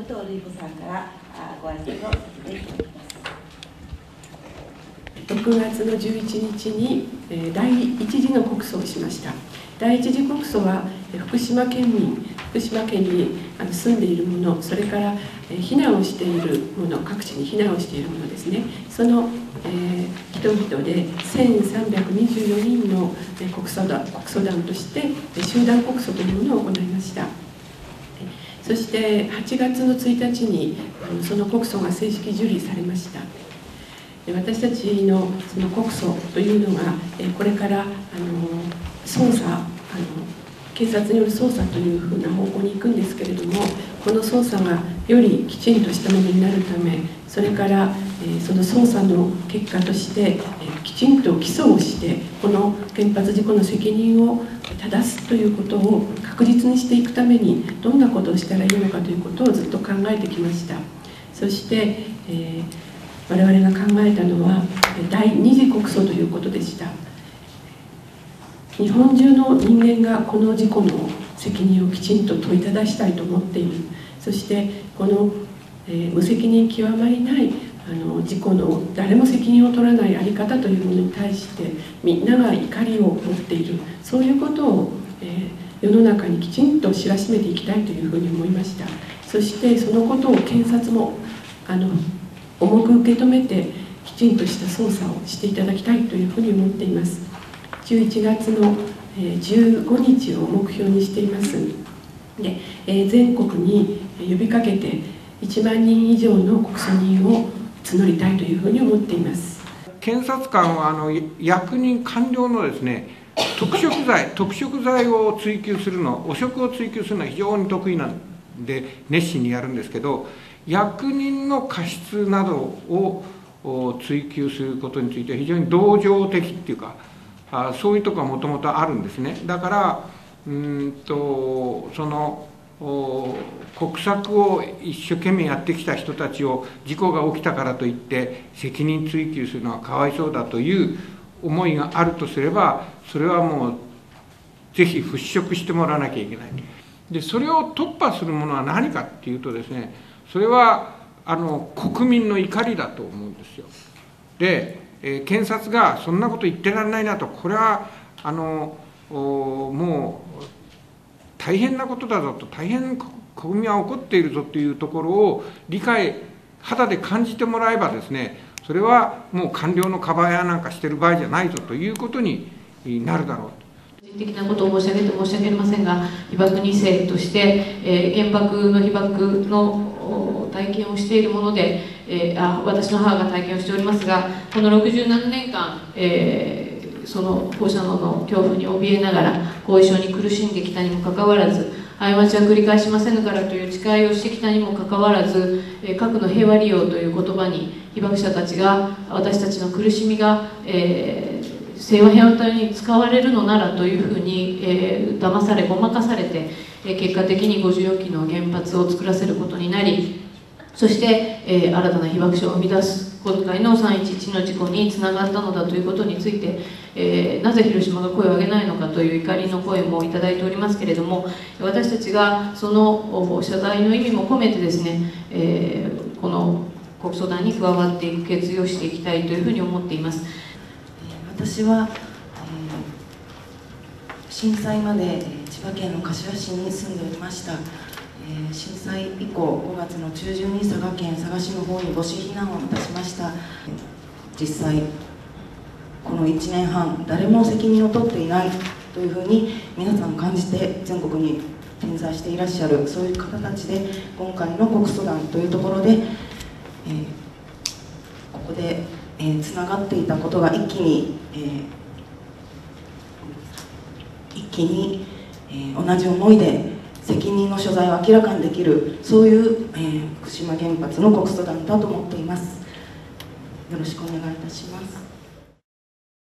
藤瑠子さんからご挨拶をさせていただきます。6月の11日に第一次の国葬をしました。第一次国葬は福島県民福島県に住んでいる者それから避難をしている者各地に避難をしている者ですね。その、えー、人々で1324人の国葬団国葬団として集団国葬というものを行いました。そして8月の1日にその告訴が正式受理されました。私たちのその告訴というのがこれからあの捜査あの警察による捜査というふうな方向に行くんですけれどもこの捜査がよりきちんとしたものになるためそれから、えその捜査の結果として、きちんと起訴をしてこの原発事故の責任を正すということを確実にしていくためにどんなことをしたらいいのかということをずっと考えてきました。そして、えー、我々が考えたのは第二次国葬ということでした。日本中の人間がこの事故の責任をきちんと問いただしたいと思っている。そしてこの、えー、無責任極まりないあの事故の誰も責任を取らない在り方というものに対してみんなが怒りを持っているそういうことを、えー、世の中にきちんと知らしめていきたいというふうに思いました。そしてそのことを検察もあの重く受け止めてきちんとした捜査をしていただきたいというふうに思っています。11月の15日を目標にしています。で、え、全国に呼びかけて1万人以上の国葬人を募りたいというふうに思っています。検察官はあの役人官僚のですね特色罪 特色罪を追及するの汚職を追及するのは非常に得意なんで熱心にやるんですけど役人の過失などを追及することについては非常に同情的っていうかあそういうところがもともとあるんですね。だからうんとその国策を一生懸命やってきた人たちを事故が起きたからといって責任追及するのはかわいそうだという思いがあるとすればそれはもうぜひ払拭してもらわなきゃいけない。でそれを突破するものは何かっていうとですねそれはあの国民の怒りだと思うんですよ。で、えー、検察がそんなこと言ってられないなとこれはあのもう大変なことだぞと大変国民は怒っているぞというところを理解肌で感じてもらえばですねそれはもう官僚のかばやなんかしてる場合じゃないぞということになるだろうと。人的なことを申し上げて申し訳ありませんが被爆2世として、えー、原爆の被爆の体験をしているもので、えー、あ私の母が体験をしておりますがこの67年間、えーその放射能の恐怖に怯えながら後遺症に苦しんできたにもかかわらず過ちは繰り返しませぬからという誓いをしてきたにもかかわらず核の平和利用という言葉に被爆者たちが私たちの苦しみが、えー、平和平和に使われるのならというふうに、えー、騙されごまかされて、えー、結果的に54基の原発を作らせることになりそして、えー、新たな被爆者を生み出す。今回の311の事故につながったのだということについて、えー、なぜ広島が声を上げないのかという怒りの声もいただいておりますけれども私たちがその謝罪の意味も込めてですね、えー、この国葬団に加わっていく決意をしていきたいというふうに思っています。私は、えー、震災まで千葉県の柏市に住んでおりました震災以降5月の中旬に佐賀県佐賀市の方に母子避難をいたしました。実際この1年半誰も責任を取っていないというふうに皆さん感じて全国に点在していらっしゃるそういう方たちで今回の国葬団というところで、えー、ここでつな、えー、がっていたことが一気に、えー、一気に、えー、同じ思いで責任の所在を明らかにできるそういう、えー、福島原発の国訴団だと思っています。よろしくお願いいたします。